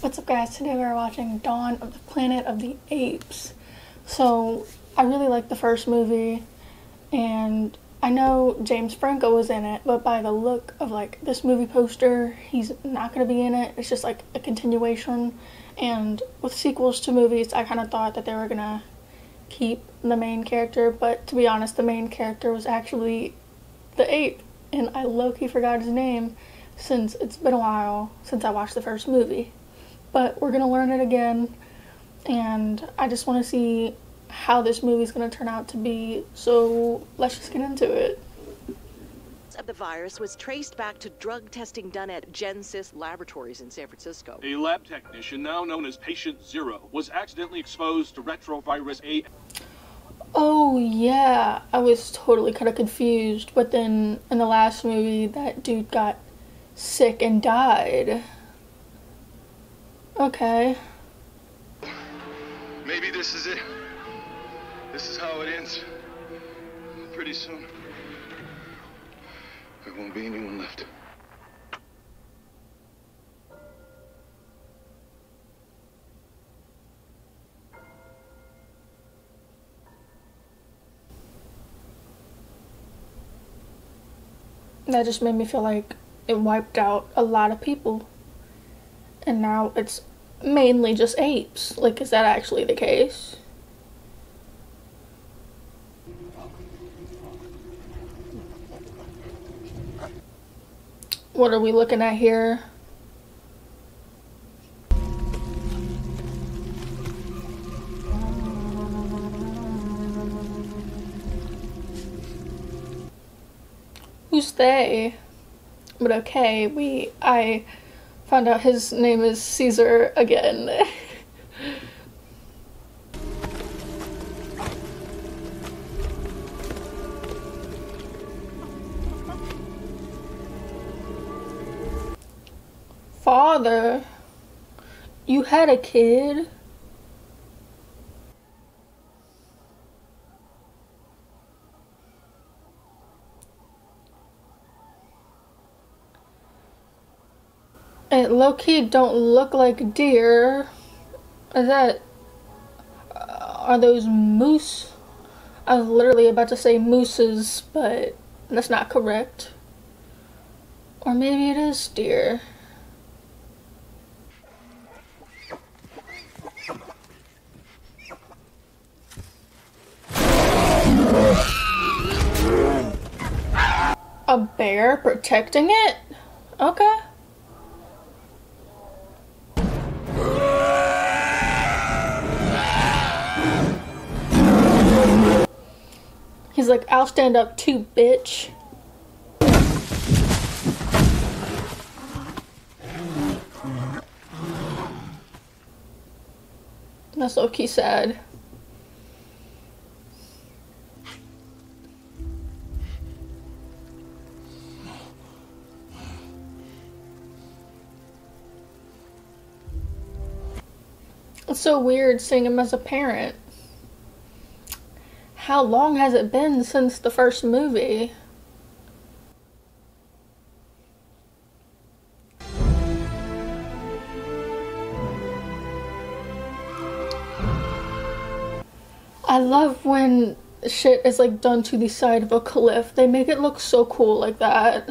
What's up guys, today we're watching Dawn of the Planet of the Apes. So, I really like the first movie, and I know James Franco was in it, but by the look of like this movie poster, he's not going to be in it. It's just like a continuation, and with sequels to movies, I kind of thought that they were going to keep the main character, but to be honest, the main character was actually the ape, and I low-key forgot his name since it's been a while since I watched the first movie. But we're gonna learn it again, and I just want to see how this movie's gonna turn out to be. So let's just get into it. Of the virus was traced back to drug testing done at Gensys Laboratories in San Francisco. A lab technician, now known as Patient Zero, was accidentally exposed to retrovirus A. Oh yeah, I was totally kind of confused, but then in the last movie, that dude got sick and died. Okay. Maybe this is it. This is how it ends. Pretty soon, there won't be anyone left. That just made me feel like it wiped out a lot of people. And now it's mainly just apes. Like, is that actually the case? What are we looking at here? Who's they? But okay, we I found out his name is Caesar again. Father, you had a kid? It low key don't look like deer. Is that. Uh, are those moose? I was literally about to say mooses, but that's not correct. Or maybe it is deer. A bear protecting it? Okay. Like, I'll stand up too, bitch. That's Loki said. It's so weird seeing him as a parent. How long has it been since the first movie? I love when shit is like done to the side of a cliff. They make it look so cool like that.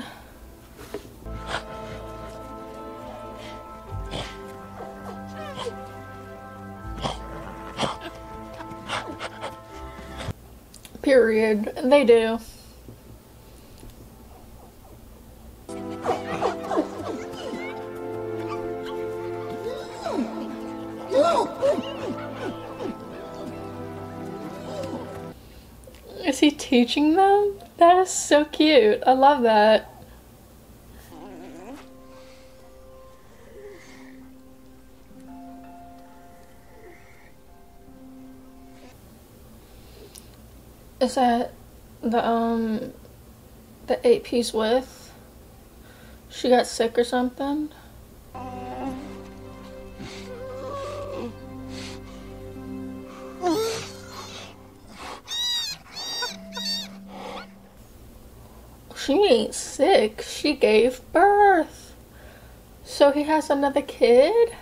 Period. They do. Is he teaching them? That is so cute. I love that. Is that the um the eight piece with? She got sick or something? She ain't sick. She gave birth. So he has another kid?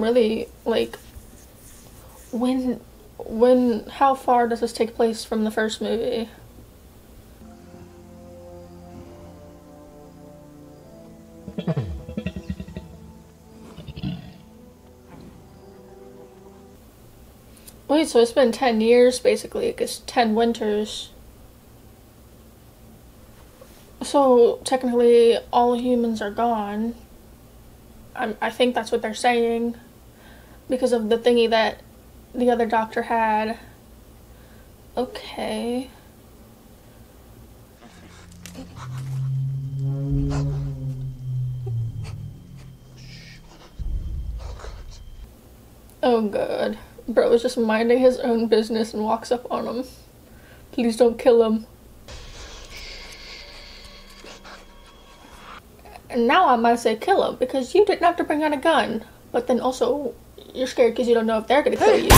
Really like when when how far does this take place from the first movie? Wait, so it's been 10 years basically, because 10 winters. So technically, all humans are gone. I, I think that's what they're saying. Because of the thingy that the other doctor had. Okay. Oh god. Bro is just minding his own business and walks up on him. Please don't kill him. And now I might say kill him because you didn't have to bring out a gun. But then also, you're scared because you don't know if they're gonna kill you.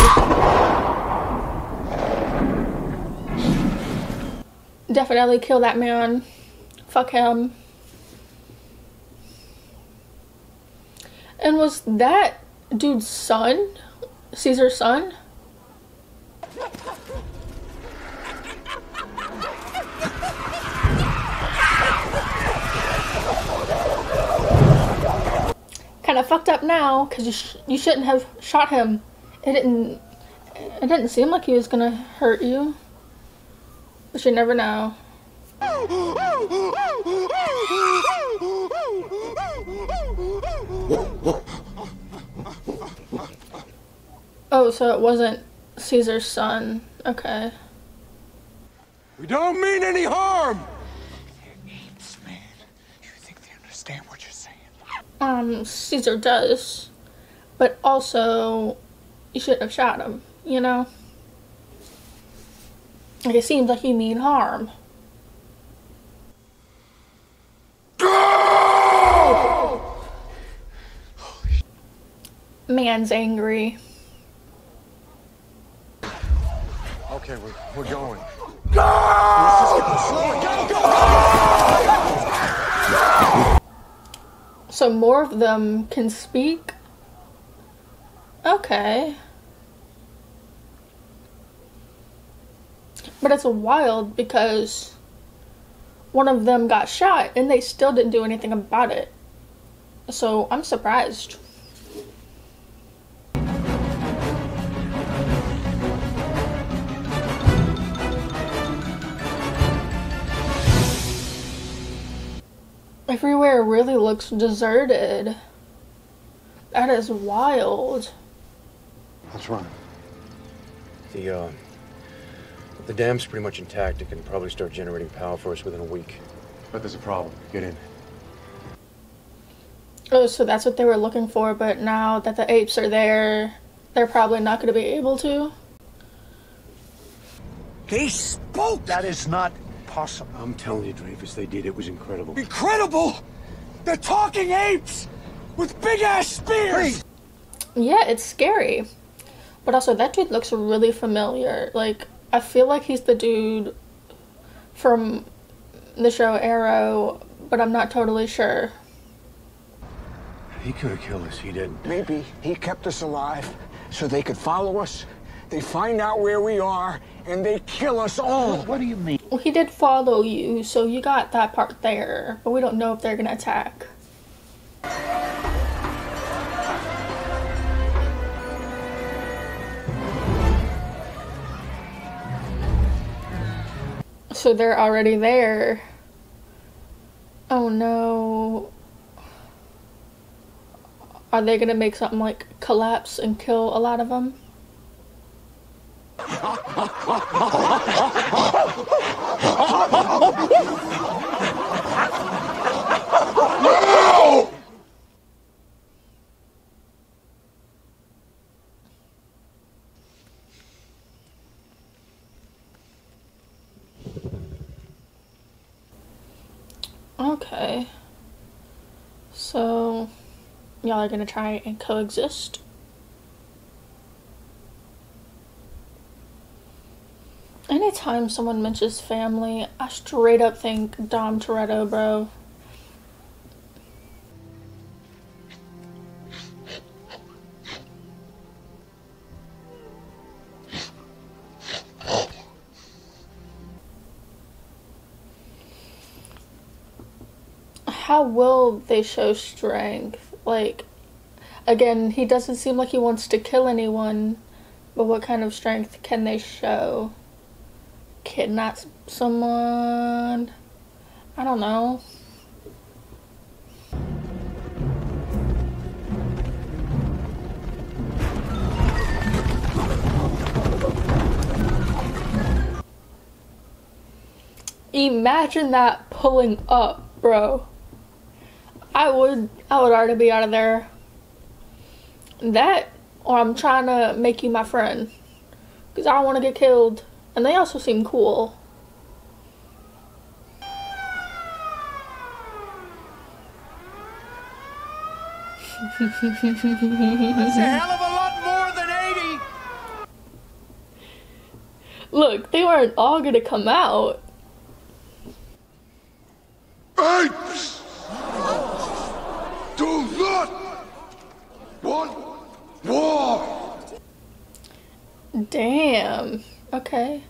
Definitely kill that man. Fuck him. And was that dude's son? Caesar's son? Of fucked up now because you sh you shouldn't have shot him. It didn't. It didn't seem like he was gonna hurt you, but you never know. Oh, so it wasn't Caesar's son. Okay. We don't mean any harm! Apes, man. You think they understand what you're saying? Um, Caesar does. But also, you shouldn't have shot him, you know? Like, it seems like you mean harm. Man's angry. Okay, we're, we're going. So more of them can speak? Okay. But it's wild because one of them got shot and they still didn't do anything about it. So I'm surprised. Everywhere really looks deserted. That is wild. What's wrong? The, uh, the dam's pretty much intact. It can probably start generating power for us within a week. But there's a problem. Get in. Oh, so that's what they were looking for, but now that the apes are there, they're probably not going to be able to. They spoke! That is not possible. I'm telling you, Dreyfus, they did. It was incredible. Incredible! They're talking apes! With big ass spears! Yeah, it's scary. But also, that dude looks really familiar. Like, I feel like he's the dude from the show Arrow, but I'm not totally sure. He could have killed us. He didn't. Maybe he kept us alive so they could follow us. They find out where we are and they kill us all. What do you mean? Well, he did follow you, so you got that part there, but we don't know if they're gonna attack. So they're already there. Oh no. Are they gonna make something like collapse and kill a lot of them? Okay. So, y'all are gonna try and coexist? anytime someone mentions family, I straight up think Dom Toretto, bro. How will they show strength? Like, again, he doesn't seem like he wants to kill anyone, but what kind of strength can they show? Kidnap someone? I don't know. Imagine that pulling up, bro. I would I would already be out of there. That or I'm trying to make you my friend. Cuz I don't want to get killed. And they also seem cool. That's a hell of a lot more than 80. Look, they weren't all gonna come out. Apes! Do not want war! Damn. Okay.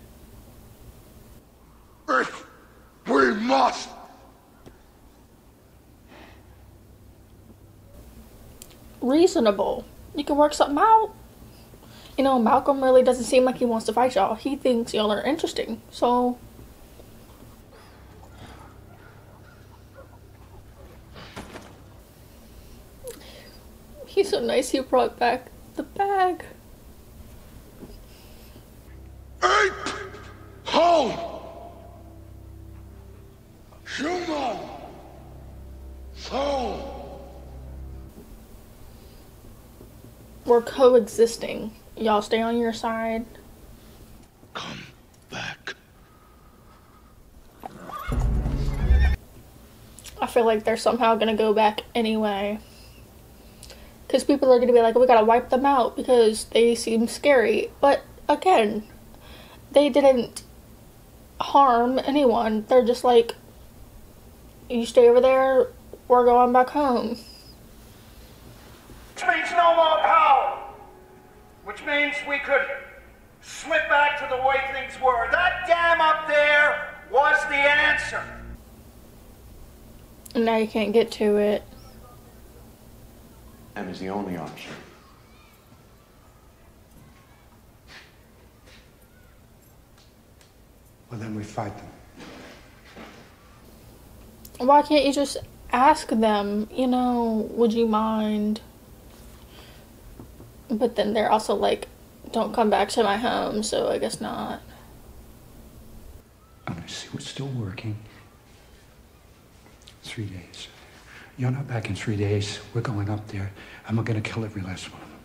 If we must! Reasonable. You can work something out. You know, Malcolm really doesn't seem like he wants to fight y'all. He thinks y'all are interesting. So He's so nice he brought back the bag. Ape! Home! We're coexisting. Y'all stay on your side. Come back. I feel like they're somehow gonna go back anyway. Because people are gonna be like, we gotta wipe them out because they seem scary. But again, they didn't harm anyone. They're just like, you stay over there, we're going back home. Which means no more power. Which means we could slip back to the way things were. That dam up there was the answer. Now you can't get to it. Dam is the only option. Well, then we fight them. Why can't you just ask them, you know, would you mind? But then they're also like, don't come back to my home, so I guess not. I'm gonna see what's still working. Three days. You're not back in three days. We're going up there, we're gonna kill every last one of them.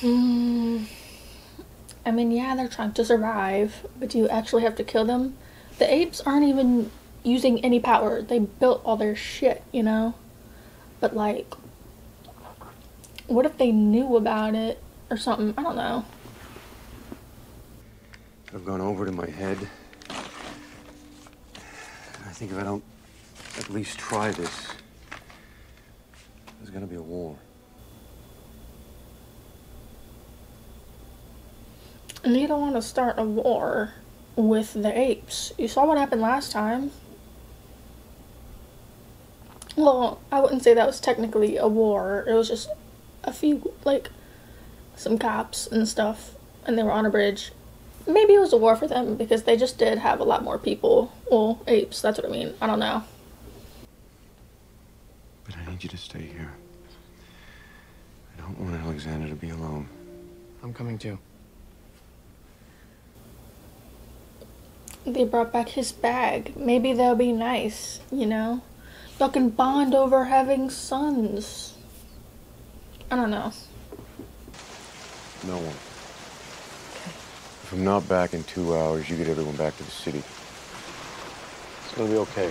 Hmm. I mean, yeah, they're trying to survive, but do you actually have to kill them? The apes aren't even using any power. They built all their shit, you know? But, like, what if they knew about it or something? I don't know. I've gone over to my head. I think if I don't at least try this, there's gonna be a war. And you don't want to start a war with the apes. You saw what happened last time. Well, I wouldn't say that was technically a war. It was just a few, like, some cops and stuff, and they were on a bridge. Maybe it was a war for them because they just did have a lot more people. Well, apes, that's what I mean. I don't know. But I need you to stay here. I don't want Alexander to be alone. I'm coming too. They brought back his bag. Maybe they'll be nice, you know? Y'all can bond over having sons. I don't know. No one. If I'm not back in two hours, you get everyone back to the city. It's gonna be okay.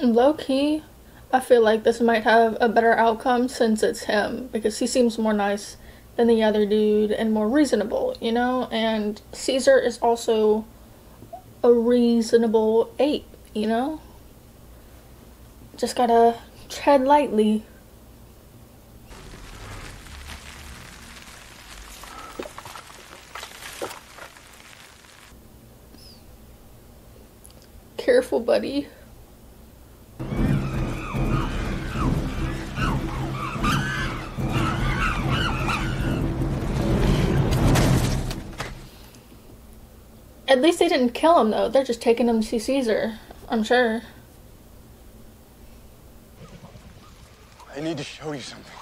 Low key, I feel like this might have a better outcome since it's him because he seems more nice than the other dude and more reasonable, you know? And Caesar is also a reasonable ape, you know? Just gotta tread lightly. Buddy. At least they didn't kill him, though. They're just taking him to see Caesar. I'm sure. I need to show you something.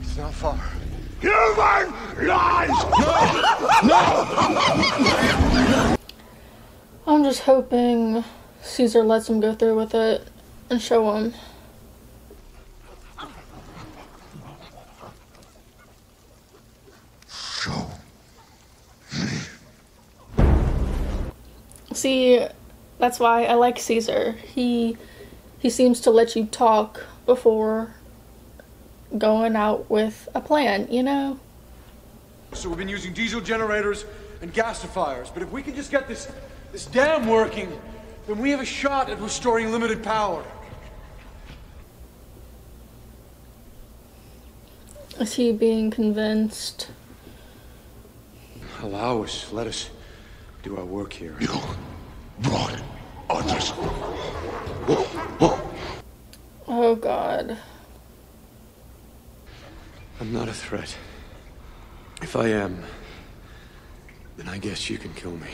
It's not far. Human lies! No! I'm just hoping Caesar lets him go through with it and show him. Show. me. See, that's why I like Caesar. He he seems to let you talk before going out with a plan, you know? So we've been using diesel generators and gasifiers, but if we can just get this this dam working, then we have a shot at restoring limited power. Is he being convinced? Allow us, let us do our work here. You brought others. Oh god. I'm not a threat. If I am, then I guess you can kill me.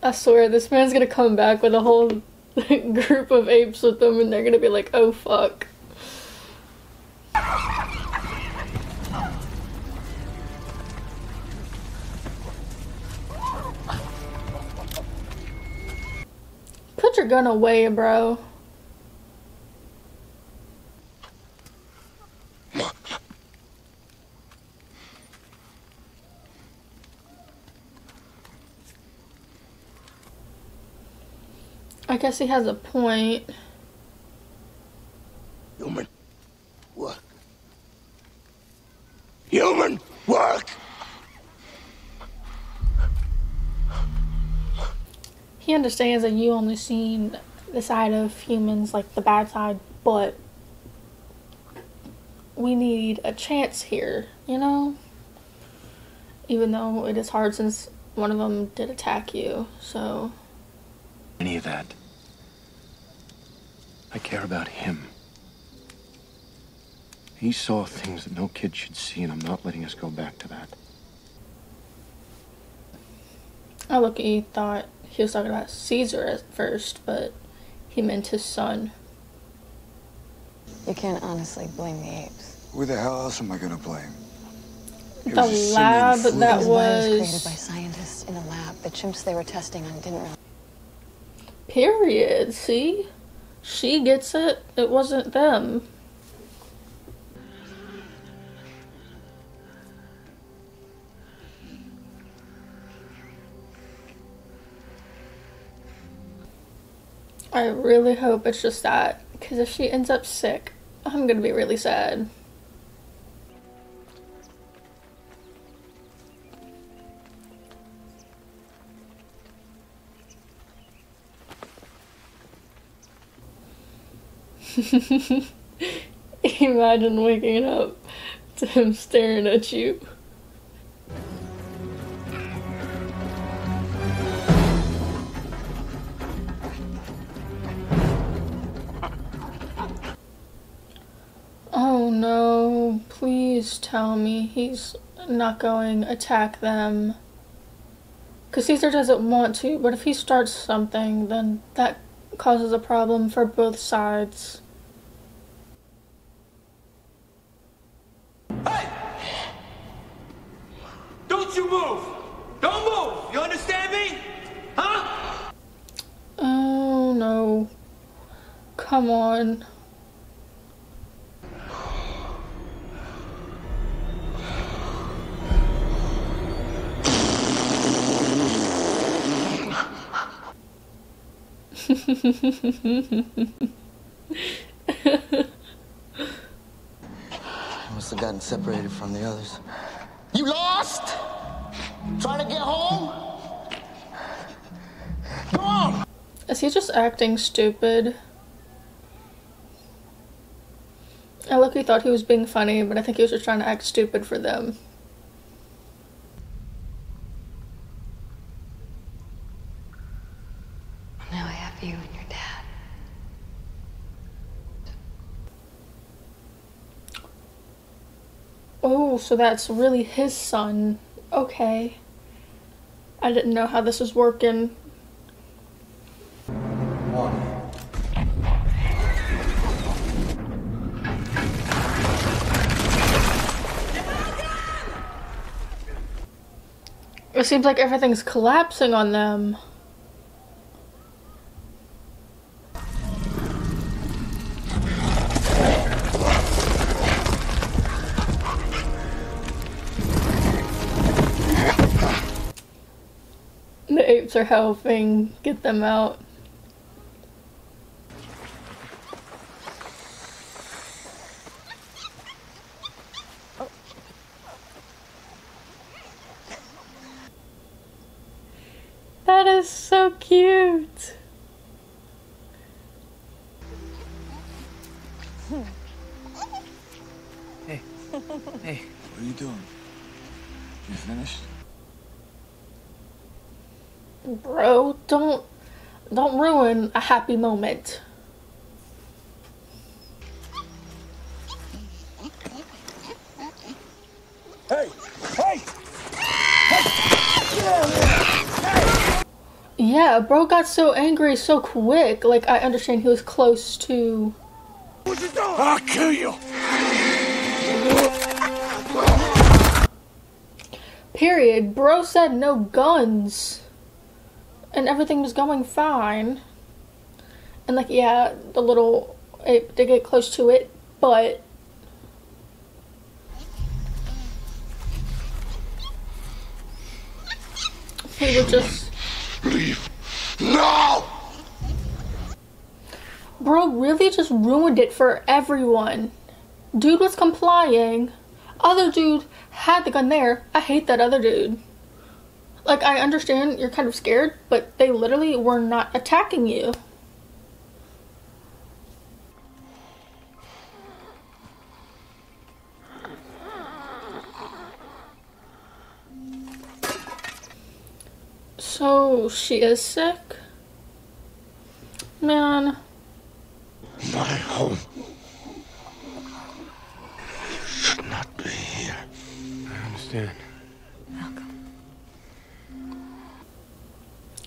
I swear, this man's gonna come back with a whole group of apes with them, and they're gonna be like, oh fuck. Put your gun away, bro. Guess he has a point. Human work. Human work! He understands that you only seen the side of humans, like the bad side, but we need a chance here, you know? Even though it is hard since one of them did attack you, so. Any of that. I care about him. He saw things that no kid should see, and I'm not letting us go back to that. I look, he thought he was talking about Caesar at first, but he meant his son. You can't honestly blame the apes. Who the hell else am I gonna blame? It The was lab flu. that It was created by scientists in a lab. The chimps they were testing on didn't really. Period. See? She gets it. It wasn't them. I really hope it's just that. Because if she ends up sick, I'm gonna be really sad. Imagine waking up to him staring at you. Oh no, please tell me he's not going attack them. Because Caesar doesn't want to, but if he starts something, then that causes a problem for both sides. Don't you move! Don't move! You understand me? Huh? Oh no. Come on. Must have gotten separated from the others. You lost? Trying to get home? Is he just acting stupid? I luckily thought he was being funny, but I think he was just trying to act stupid for them. Now I have you and your dad. Oh, so that's really his son. Okay. I didn't know how this was working. Seems like everything's collapsing on them. The apes are helping get them out. That is so cute. Hey. Hey. What are you doing? You finished? Bro, don't don't ruin a happy moment. Hey! Hey! Yeah, bro got so angry so quick. Like I understand he was close to I'll kill you! Period. Bro said no guns. And everything was going fine. And like yeah, the little it did get close to it, but he would just Leave. No! Bro really just ruined it for everyone. Dude was complying. Other dude had the gun there. I hate that other dude. Like, I understand you're kind of scared, but they literally were not attacking you. So, she is sick? Man. My home. You Should not be here. I understand.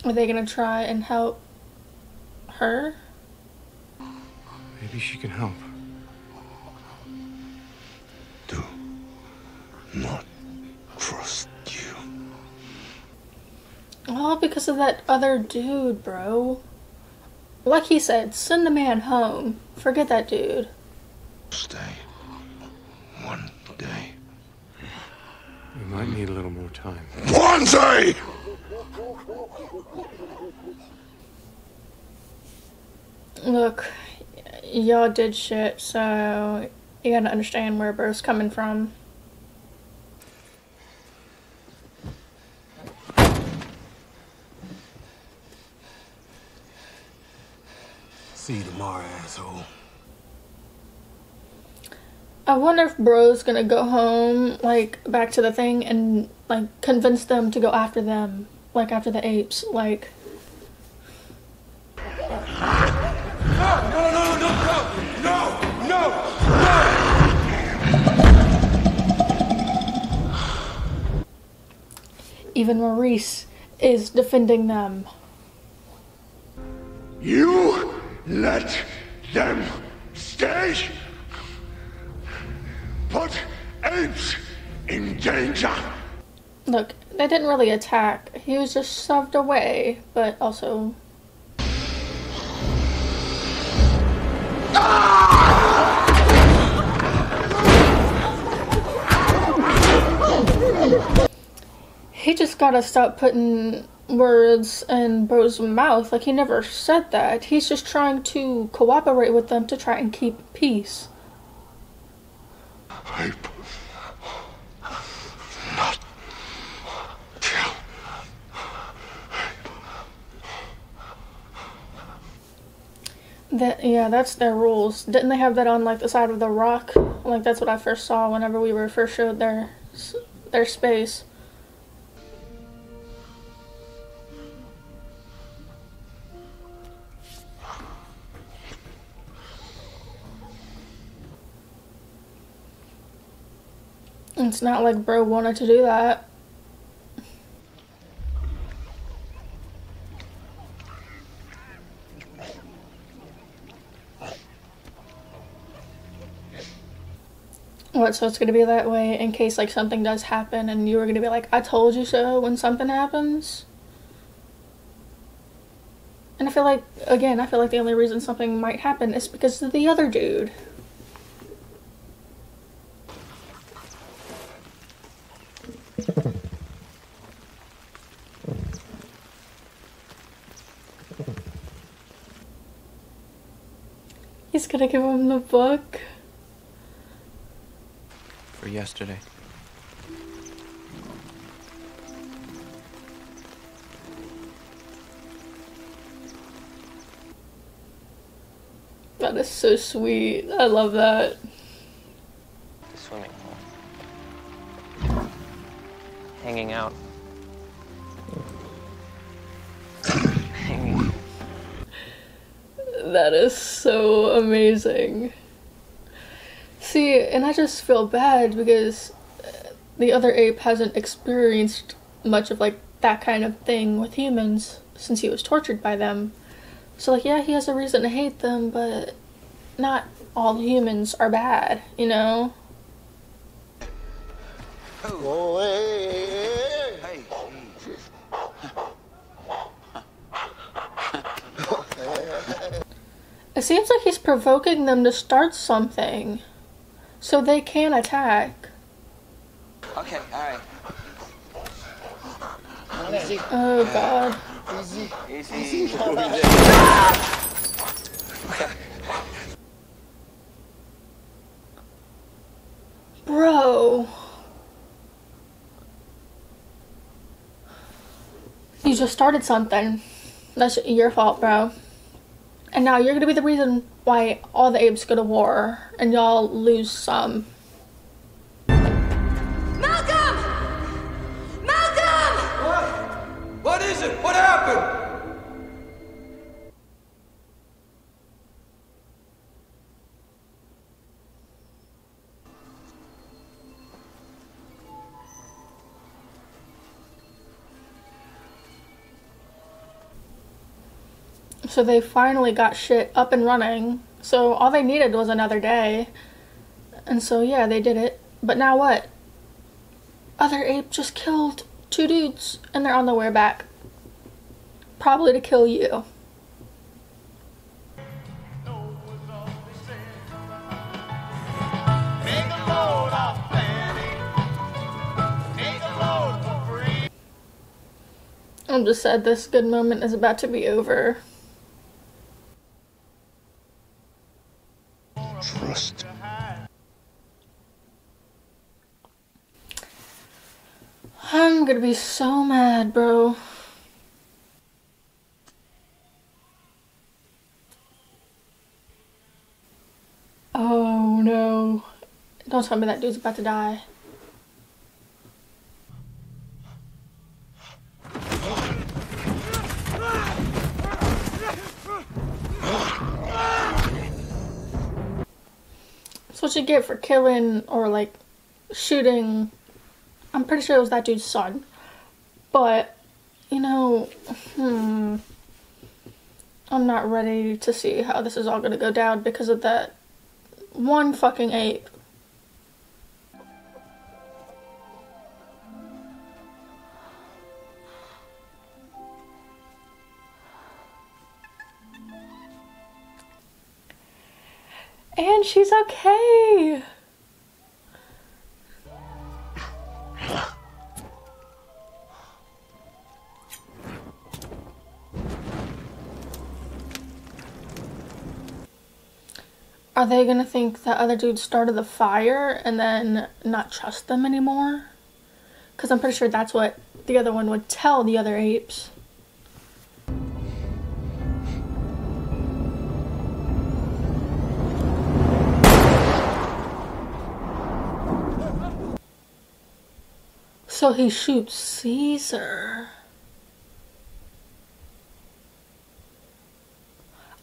Are they gonna try and help her? Maybe she can help. Do Not trust you. All because of that other dude, bro. Like he said, send the man home. Forget that dude. Stay. One day. We might need a little more time. One day! Look, y'all did shit, so you gotta understand where bro's coming from. See you tomorrow, asshole. I wonder if bro's gonna go home, like, back to the thing and, like, convince them to go after them. Like, after the apes. Like, No, no, no, no, no, no, no, no. even Maurice is defending them. You let them stay. Put apes in danger. Look, they didn't really attack. He was just shoved away, but also. He just gotta stop putting words in bro's mouth. Like, he never said that. He's just trying to cooperate with them to try and keep peace. Ape. That yeah, that's their rules. Didn't they have that on like the side of the rock? Like that's what I first saw whenever we were first showed their their space. It's not like bro wanted to do that. What, so it's gonna be that way in case like something does happen and you were gonna be like, I told you so when something happens? And I feel like, again, I feel like the only reason something might happen is because of the other dude. He's gonna give him the book. For yesterday. That is so sweet. I love that. The swimming hole. Hanging out. Hanging. That is so amazing. See, and I just feel bad because the other ape hasn't experienced much of like that kind of thing with humans since he was tortured by them. So like yeah, he has a reason to hate them, but not all humans are bad, you know? Oh, hey, hey, It seems like he's provoking them to start something so they can attack. Okay, alright. Oh god. Easy. Easy. Bro. You just started something. That's your fault, bro. And now you're gonna be the reason why all the apes go to war and y'all lose some. So they finally got shit up and running. So all they needed was another day. And so yeah, they did it. But now what? Other ape just killed two dudes and they're on their way back. Probably to kill you. I'm just sad this good moment is about to be over. I'm gonna be so mad, bro. Oh no. Don't tell me that dude's about to die. What you get for killing or like shooting. I'm pretty sure it was that dude's son. But, you know, hmm. I'm not ready to see how this is all gonna go down because of that one fucking ape. And she's okay. Are they gonna think that other dude started the fire and then not trust them anymore? Because I'm pretty sure that's what the other one would tell the other apes. So he shoots Caesar.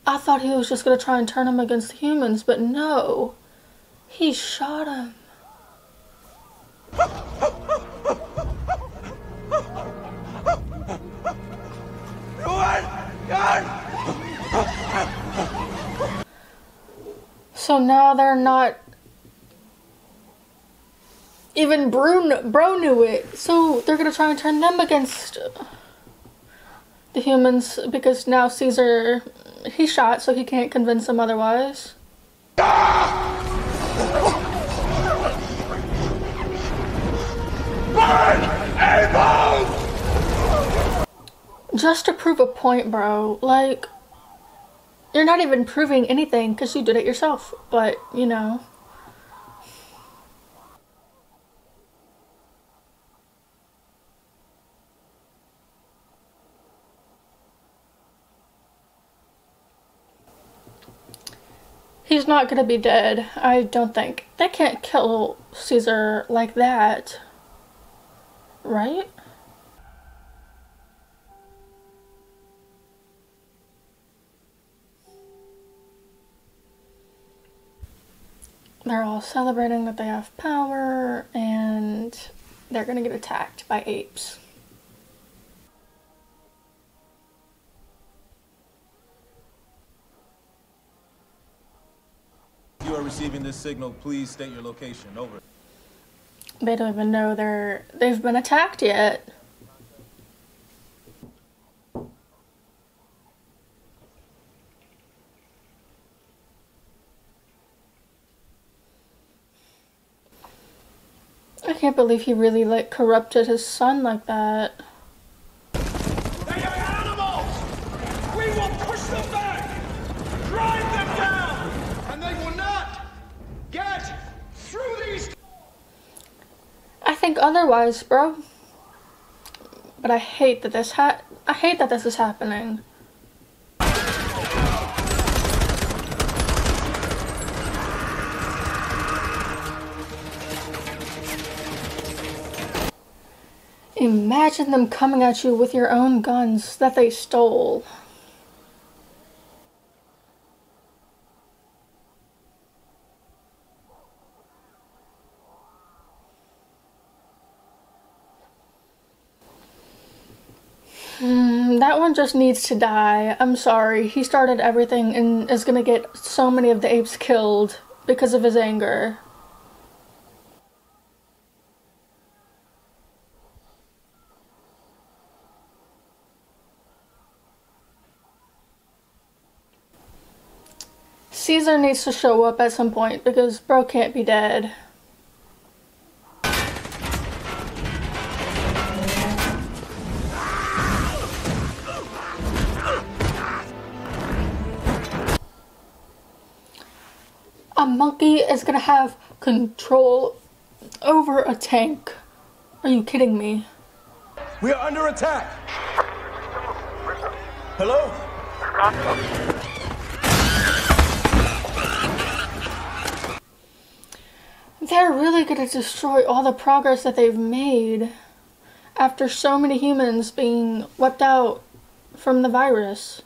I thought he was just gonna try and turn him against the humans, but no. He shot him. So now they're not. Even Bro, Bro knew it. So they're gonna try and turn them against the humans because now Caesar. He's shot, so he can't convince them otherwise. Just to prove a point, bro. Like, you're not even proving anything because you did it yourself. But, you know. He's not gonna be dead, I don't think. They can't kill Caesar like that. Right? They're all celebrating that they have power and they're gonna get attacked by apes. Receiving this signal. Please state your location. Over. They don't even know they're they've been attacked yet. I can't believe he really like corrupted his son like that. They are animals! We will push them back! Drive them down! And they will not get through these I think otherwise, bro. But I hate that this ha- I hate that this is happening. Imagine them coming at you with your own guns that they stole. Hmm, that one just needs to die. I'm sorry. He started everything and is gonna get so many of the apes killed because of his anger. Caesar needs to show up at some point because bro can't be dead. Monkey is gonna have control over a tank. Are you kidding me? We are under attack. Hello? They're really gonna destroy all the progress that they've made after so many humans being wiped out from the virus.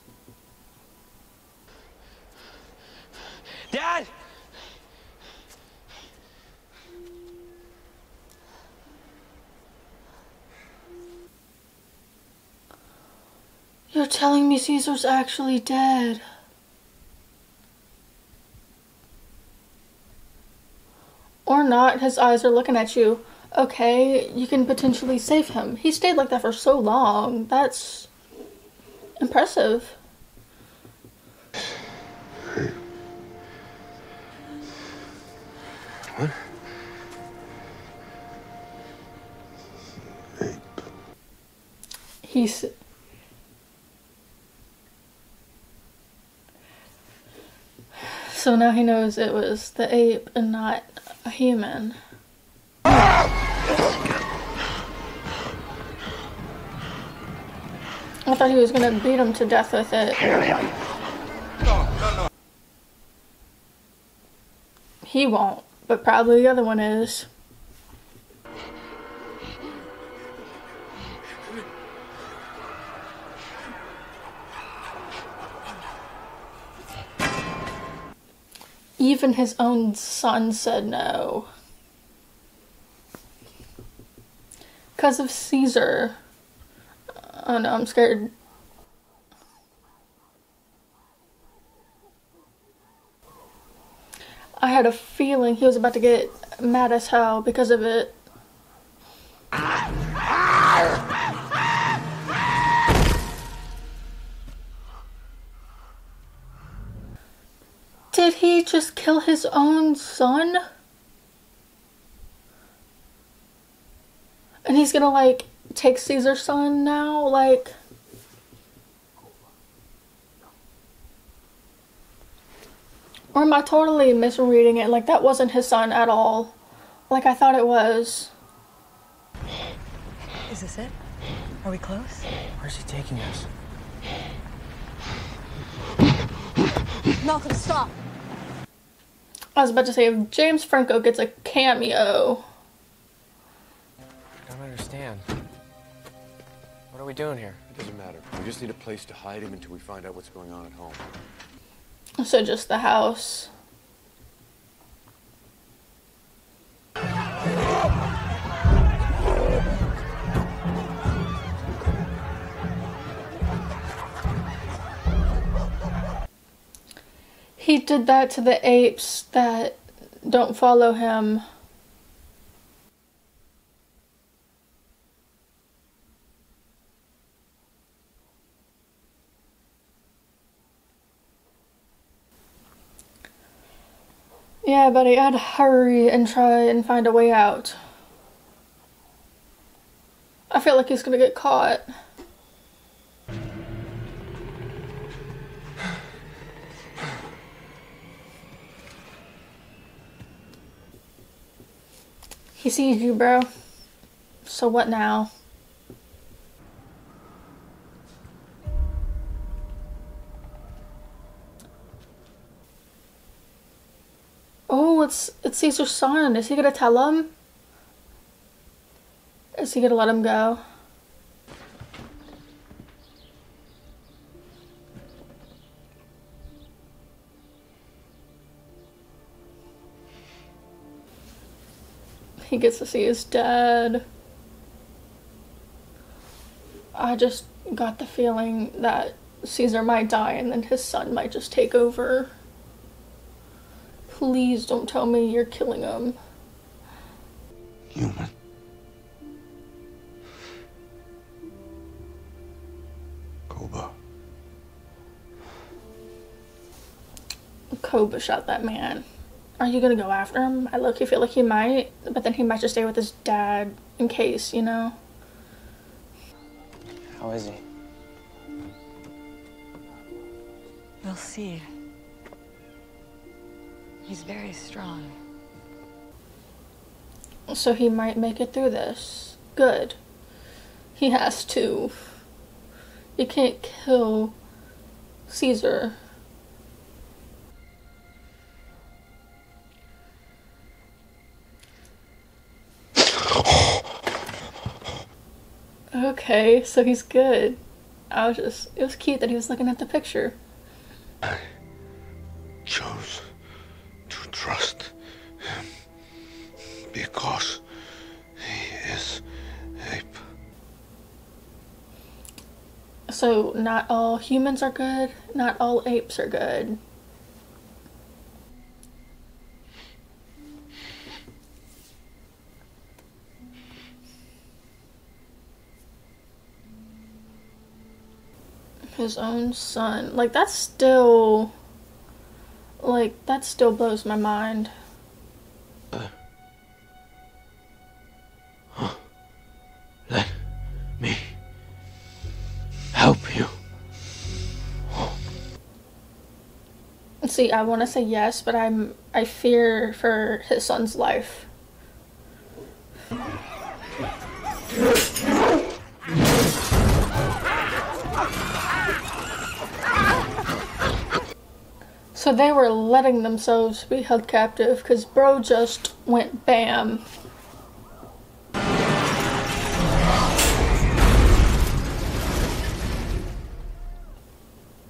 Dad! You're telling me Caesar's actually dead. Or not, his eyes are looking at you. Okay, you can potentially save him. He stayed like that for so long. That's impressive. What? He's So now he knows it was the ape and not a human. I thought he was gonna beat him to death with it. He won't, but probably the other one is. Even his own son said no. because of Caesar. Oh no, I'm scared. I had a feeling he was about to get mad as hell because of it. Did he just kill his own son? And he's gonna like take Caesar's son now? Like. Or am I totally misreading it? Like, that wasn't his son at all. Like, I thought it was. Is this it? Are we close? Where's he taking us? Malcolm, stop! I was about to say, if James Franco gets a cameo. I don't understand. What are we doing here? It doesn't matter. We just need a place to hide him until we find out what's going on at home. So, just the house. Did that to the apes that don't follow him. Yeah, buddy, I'd hurry and try and find a way out. I feel like he's gonna get caught. He sees you, bro. So what now? Oh, it's it's Caesar's son. Is he gonna tell him? Is he gonna let him go? He gets to see his dad. I just got the feeling that Caesar might die and then his son might just take over. Please don't tell me you're killing him. Human. Koba. Koba shot that man. Are you gonna go after him? I look, you feel like he might, but then he might just stay with his dad in case, you know? How is he? We'll see. He's very strong. So he might make it through this. Good. He has to. You can't kill Caesar. Okay, so he's good. I was just, it was cute that he was looking at the picture. I chose to trust him because he is ape. So, not all humans are good, not all apes are good. His own son. Like, that's still. Like, that still blows my mind. Uh, Let me help you. See, I want to say yes, but I'm. I fear for his son's life. So they were letting themselves be held captive because bro just went bam.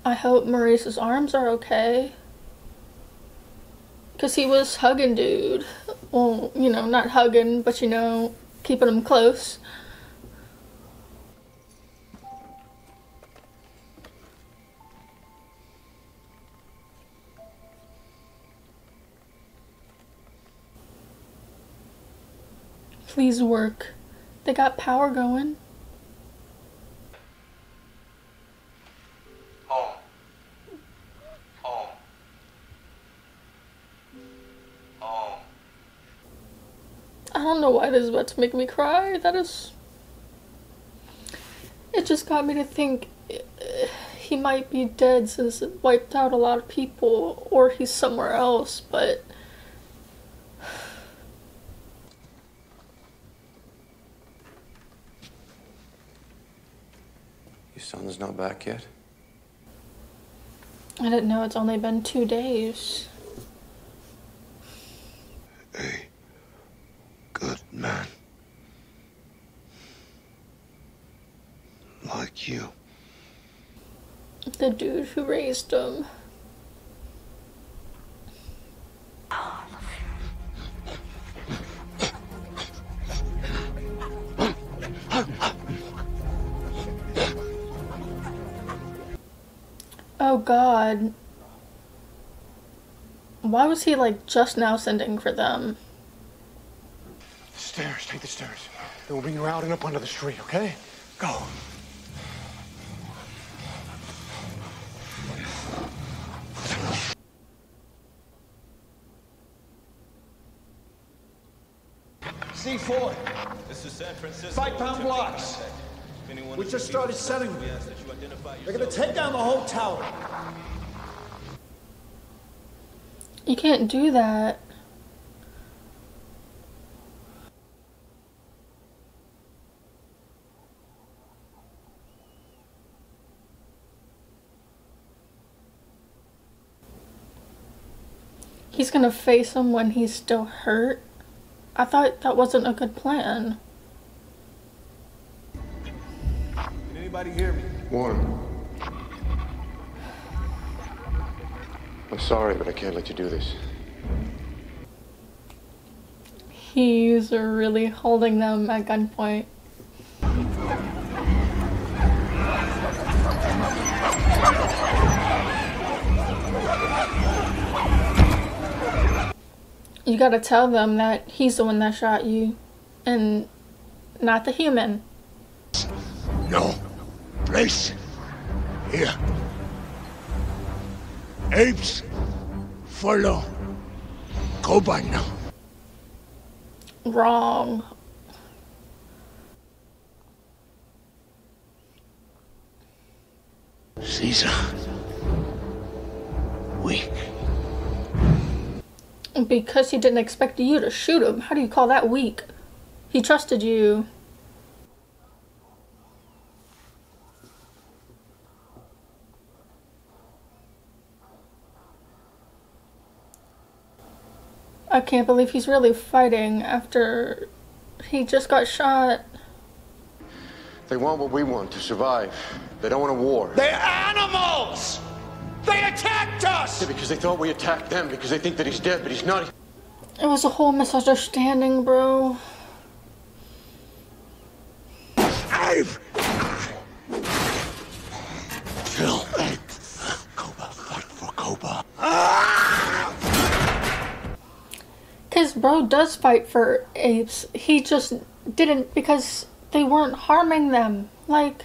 I hope Maurice's arms are okay. Because he was hugging dude. Well, you know, not hugging, but you know, keeping him close. Please work. They got power going. Home. Home. Home. I don't know why this is about to make me cry. That is. It just got me to think uh, he might be dead since it wiped out a lot of people, or he's somewhere else, but. Son's not back yet? I didn't know it's only been two days. A good man. Like you. The dude who raised him. God. Why was he like just now sending for them? Stairs, take the stairs. Then we'll bring you out and up onto the street, okay? Go. C4. This is San Francisco. Five pound blocks. We just started setting them. They're gonna take down the whole tower. You can't do that. He's gonna face him when he's still hurt. I thought that wasn't a good plan. Can anybody hear me? Warren. I'm sorry, but I can't let you do this. He's really holding them at gunpoint. You gotta tell them that he's the one that shot you and not the human. No. Place. Here. Apes. Follow. Koba now. Wrong. Caesar. Weak. Because he didn't expect you to shoot him. How do you call that weak? He trusted you. I can't believe he's really fighting after he just got shot. They want what we want to survive. They don't want a war. They're animals! They attacked us! Yeah, because they thought we attacked them because they think that he's dead, but he's not. It was a whole misunderstanding, bro. I've kill Ape. Koba, fight for Koba. Ah! Because bro does fight for apes. He just didn't because they weren't harming them. Like.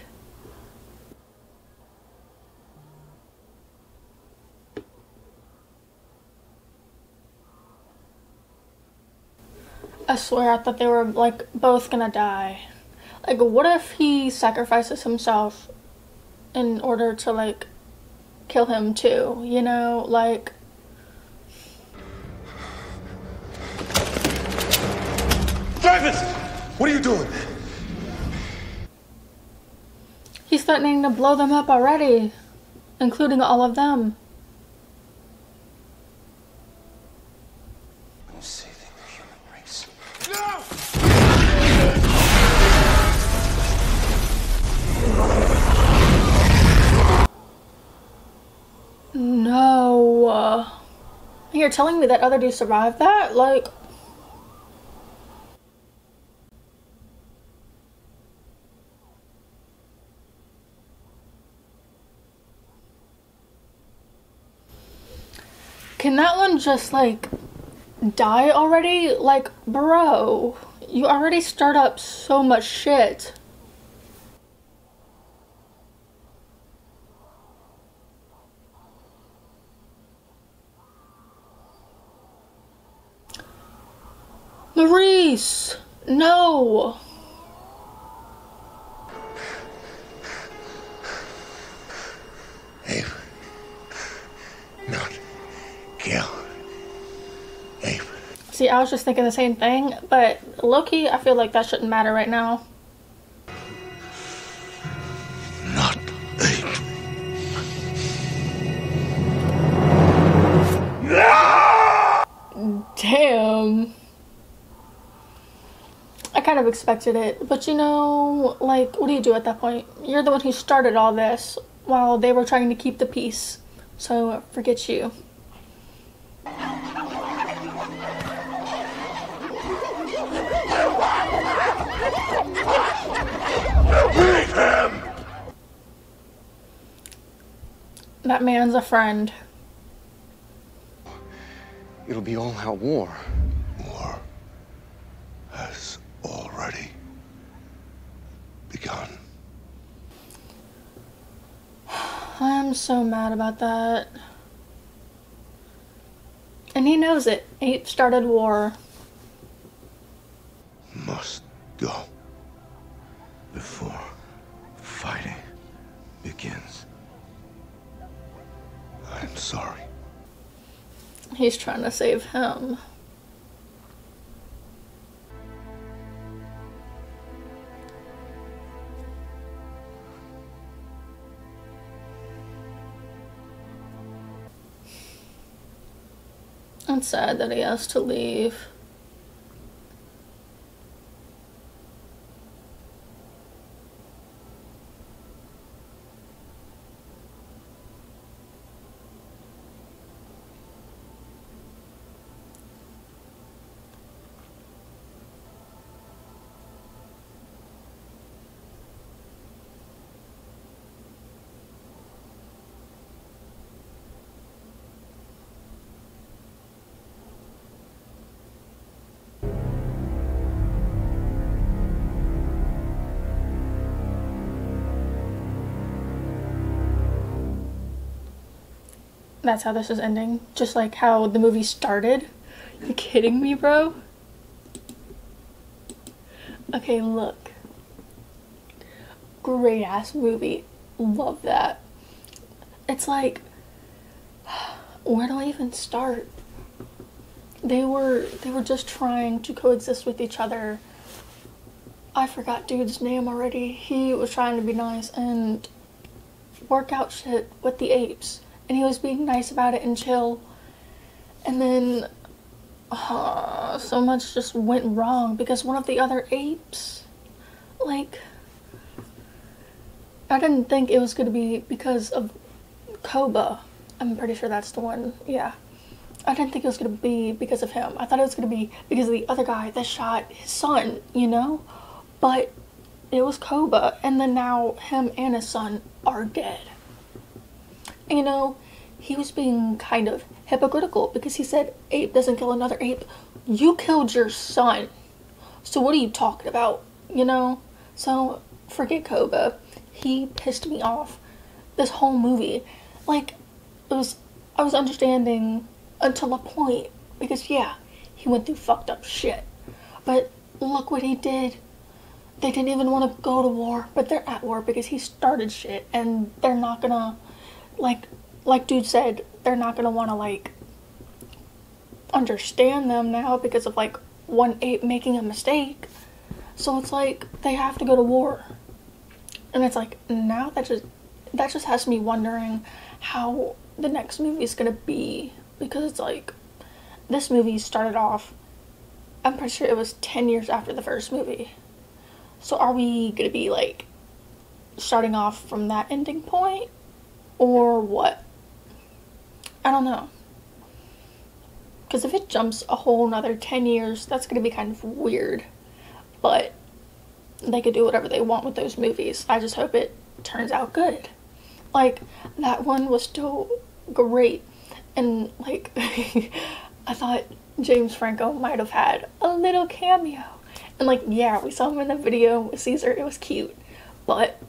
I swear I thought they were like both gonna die. Like, what if he sacrifices himself in order to like kill him too? You know, like. Dreyfus! What are you doing? He's threatening to blow them up already, including all of them. I'm saving the human race. No. Uh, you're telling me that other dude survived that? Like. Can that one just like die already? Like, bro, You already start up so much shit. Maurice! No! Abe. See, I was just thinking the same thing, but Loki, I feel like that shouldn't matter right now. Not Abe. Damn. I kind of expected it, but you know, like, what do you do at that point? You're the one who started all this while they were trying to keep the peace. So, forget you. That man's a friend. It'll be all out war. War has already begun. I'm so mad about that. And he knows it. He started war. Must go He's trying to save him. It's sad that he has to leave. That's how this is ending. Just like how the movie started. You kidding me, bro? Okay, look. Great ass movie. Love that. It's like, where do I even start? They were they were just trying to coexist with each other. I forgot dude's name already. He was trying to be nice and work out shit with the apes and he was being nice about it and chill. And then uh, so much just went wrong because one of the other apes, like, I didn't think it was going to be because of Koba. I'm pretty sure that's the one. Yeah. I didn't think it was going to be because of him. I thought it was going to be because of the other guy that shot his son, you know? But it was Koba, and then now him and his son are dead you know, he was being kind of hypocritical because he said ape doesn't kill another ape. You killed your son. So what are you talking about? You know? So forget Koba. He pissed me off this whole movie. Like it was I was understanding until a point because yeah, he went through fucked up shit. But look what he did. They didn't even want to go to war, but they're at war because he started shit and they're not gonna like like dude said they're not gonna want to like understand them now because of like one ape making a mistake. So it's like they have to go to war. And it's like now that just that just has me wondering how the next movie is gonna be. Because it's like this movie started off i'm pretty sure it was 10 years after the first movie. So are we gonna be like starting off from that ending point or what? I don't know. Because if it jumps a whole another 10 years, that's going to be kind of weird. But they could do whatever they want with those movies. I just hope it turns out good. Like, that one was still great. And, like, I thought James Franco might have had a little cameo. And like, yeah, we saw him in the video with Caesar. It was cute, but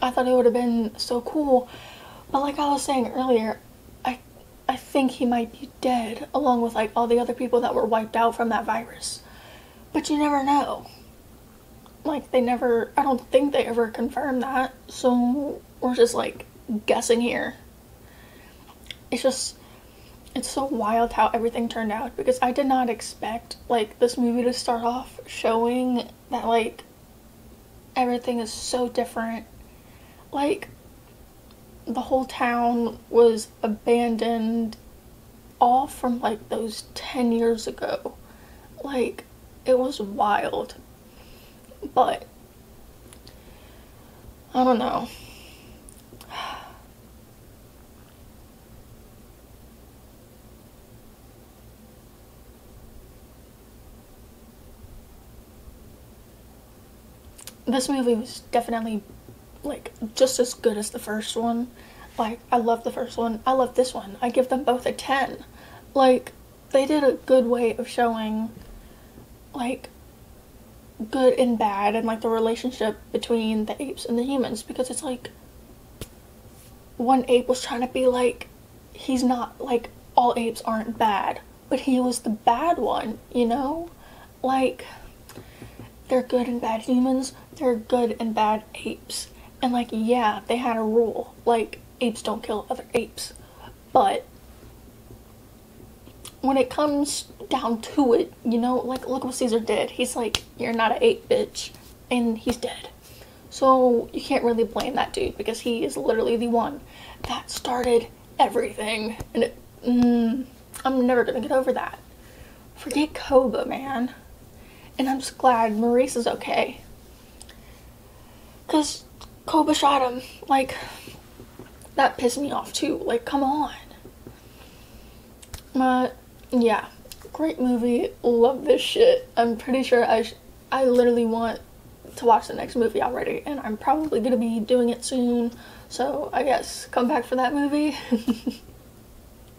I thought it would have been so cool. But like I was saying earlier, I I think he might be dead along with like all the other people that were wiped out from that virus. But you never know. Like they never I don't think they ever confirmed that. So we're just like guessing here. It's just it's so wild how everything turned out because I did not expect like this movie to start off showing that like everything is so different. Like the whole town was abandoned all from like those 10 years ago. Like it was wild. But I don't know. this movie was definitely like just as good as the first one. Like I love the first one. I love this one. I give them both a 10. Like they did a good way of showing like good and bad and like the relationship between the apes and the humans because it's like one ape was trying to be like he's not like all apes aren't bad, but he was the bad one, you know? Like they're good and bad humans, they're good and bad apes. And like, yeah, they had a rule. Like, apes don't kill other apes. But when it comes down to it, you know, like look what Caesar did. He's like, You're not an ape, bitch. And he's dead. So you can't really blame that dude because he is literally the one that started everything. And it, mm, I'm never gonna get over that. Forget Koba, man. And I'm just glad Maurice is okay. Because Koba shot him. Like, that pissed me off too. Like, come on. But, yeah. Great movie. Love this shit. I'm pretty sure I, I literally want to watch the next movie already. And I'm probably going to be doing it soon. So, I guess come back for that movie.